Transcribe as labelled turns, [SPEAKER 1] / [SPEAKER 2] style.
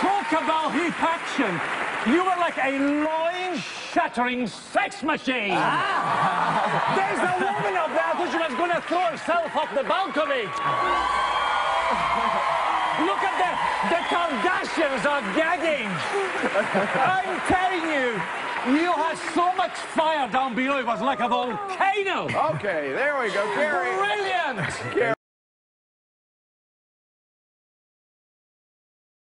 [SPEAKER 1] Talk about heat action. You were like a loin-shattering sex machine. Ah. There's a woman up there who was going to throw herself off the balcony. Look at the, the Kardashians are gagging. I'm telling you, you had so much fire down below, it was like a volcano.
[SPEAKER 2] Okay, there we go, Gary.
[SPEAKER 1] Brilliant.
[SPEAKER 2] Gary.